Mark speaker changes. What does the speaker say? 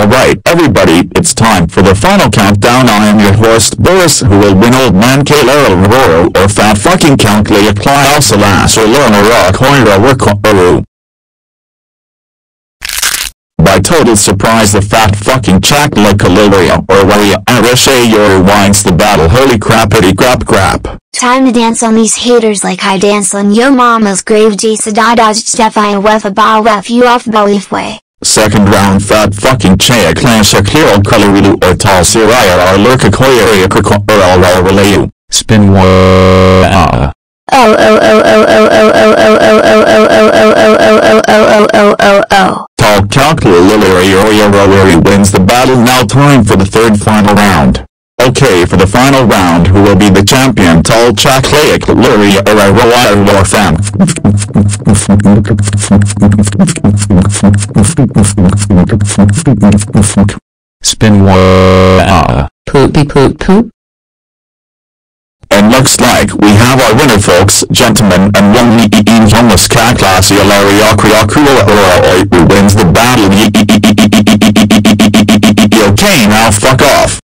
Speaker 1: Alright everybody, it's time for the final countdown. I am your host Boris who will win Old Man Kayla Roro or Fat Fucking Count Leia Klaus Alas or Lorna Rock Hoira Work by total surprise the fat fucking chakla kalilia or waria arishe your wines the battle. Holy crappity crap crap.
Speaker 2: Time to dance on these haters like I dance on yo mama's grave. Jasa Dada Stefan Wefa Ba Wef you off Bawif way.
Speaker 1: Second round fat fucking chaya clansha kiro kalarilu or tal siraya or lurka koya or al relayu. Spin one.
Speaker 2: Oh oh oh oh oh oh oh oh oh oh oh oh oh oh oh oh oh oh oh
Speaker 1: Tall Calcula Liliari wins the battle now time for the third final round. Okay, for the final round, who will be the champion? Tall Chaklaic Luri Araroa Lorfam. Spin wa
Speaker 2: poopy poop poop.
Speaker 1: And looks like we have our winner folks, gentlemen, and one he in homeless cat class Yalaria Kriakula wins the battle. Okay, now fuck off.